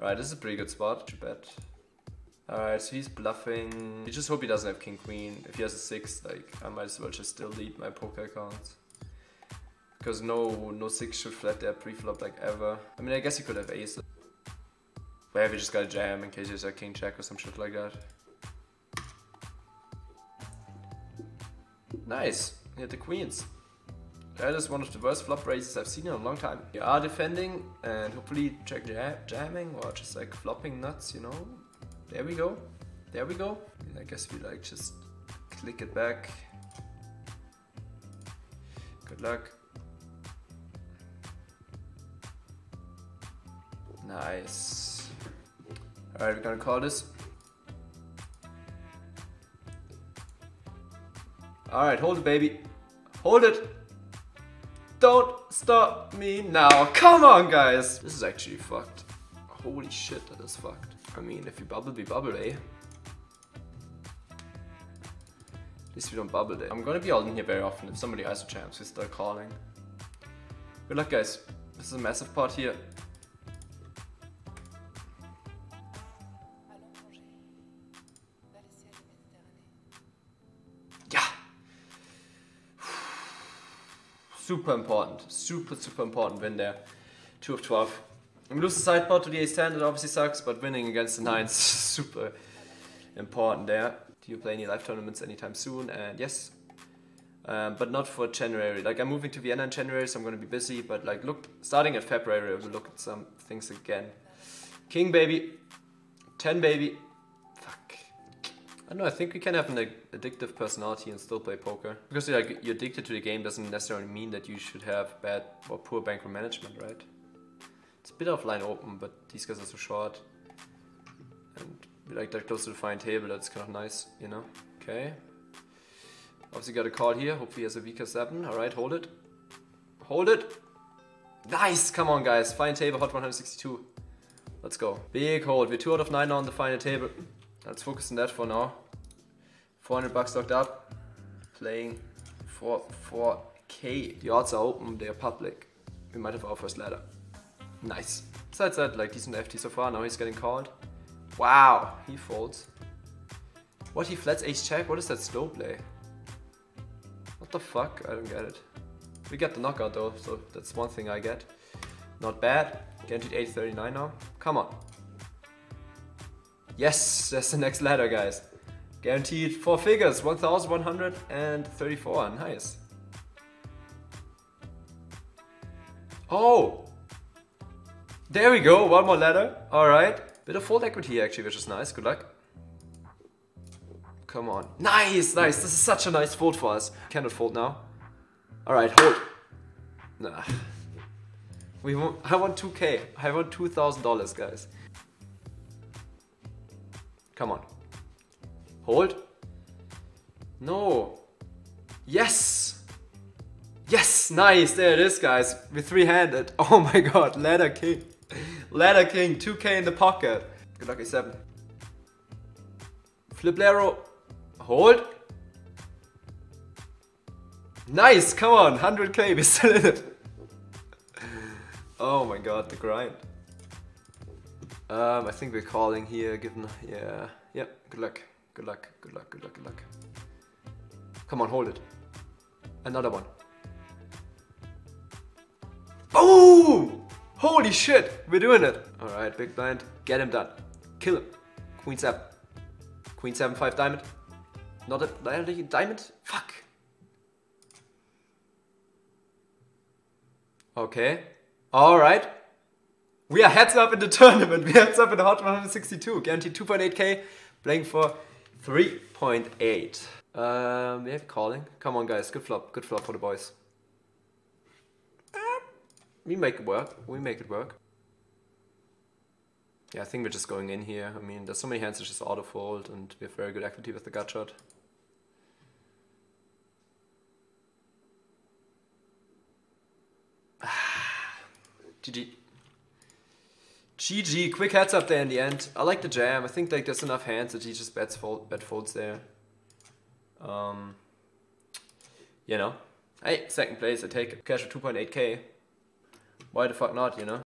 Alright, this is a pretty good spot to bet. Alright, so he's bluffing. You just hope he doesn't have king queen. If he has a six, like I might as well just delete my poker account. Because no no six should flat there pre-flop like ever. I mean I guess he could have ace. But have you just got a jam in case he has a king check or some shit like that. Nice. He had the queens. That is one of the worst flop raises I've seen in a long time. You are defending and hopefully check jam jamming or just like flopping nuts, you know? There we go. There we go. I guess we like just click it back. Good luck. Nice. Alright, we're gonna call this. Alright, hold it, baby. Hold it. Don't stop me now. Come on, guys. This is actually fucked. Holy shit, that is fucked. I mean, if you bubble, be bubble, eh? At least we don't bubble it. I'm gonna be all in here very often. If somebody a chance, we start calling. Good luck, guys. This is a massive pot here. Super important. Super, super important win there. 2 of 12. We lose the sideboard to the 10, that obviously sucks, but winning against the nines super important there. Do you play any live tournaments anytime soon? And yes, um, but not for January. Like I'm moving to Vienna in January, so I'm gonna be busy. But like, look, starting at February, we'll look at some things again. King baby, ten baby. I don't know. I think we can have an addictive personality and still play poker because like you're addicted to the game doesn't necessarily mean that you should have bad or poor bankroll management, right? It's a bit offline open, but these guys are so short. And we like that close to the final table, that's kind of nice, you know? Okay. Obviously got a call here, hopefully he has a weaker 7. Alright, hold it. Hold it! Nice! Come on guys, final table, hot 162. Let's go. Big hold, we're 2 out of 9 now on the final table. Let's focus on that for now. 400 bucks locked up. Playing for 4k. The odds are open, they are public. We might have our first ladder. Nice. Besides that, like decent FT so far. Now he's getting called. Wow, he folds. What, he flats ace check? What is that slow play? What the fuck? I don't get it. We get the knockout though, so that's one thing I get. Not bad. Guaranteed 839 now. Come on. Yes, that's the next ladder, guys. Guaranteed four figures, 1134. Nice. Oh, there we go, one more ladder. Alright. Bit of fold equity actually, which is nice. Good luck. Come on. Nice, nice. This is such a nice fold for us. Cannot fold now. Alright, hold. Nah. We want, I want 2k. I want $2,000, guys. Come on. Hold. No. Yes. Yes, nice. There it is, guys. We're three-handed. Oh my god, ladder king. Ladder King, 2k in the pocket. Good luck, a7. Flip Lero. Hold. Nice, come on, 100k, we're still in it. oh my god, the grind. Um, I think we're calling here, given, yeah, yeah, good luck, good luck, good luck, good luck, good luck. Come on, hold it. Another one. Boom! Holy shit, we're doing it. All right, big blind, get him done. Kill him. Queen seven. Queen seven, five diamond. Not a diamond? Fuck. Okay. All right. We are heads up in the tournament. We are heads up in the Hot 162. Guaranteed 2.8k. Playing for 3.8. Um, we have calling. Come on, guys. Good flop. Good flop for the boys. We make it work. We make it work. Yeah, I think we're just going in here. I mean, there's so many hands that just auto fold, and we have very good equity with the gut shot. GG. GG, quick heads up there in the end. I like the jam. I think like there's enough hands that he just bets fold, bet folds there. Um, you know. Hey, second place, I take it. Cash of 2.8k why the fuck not, you know?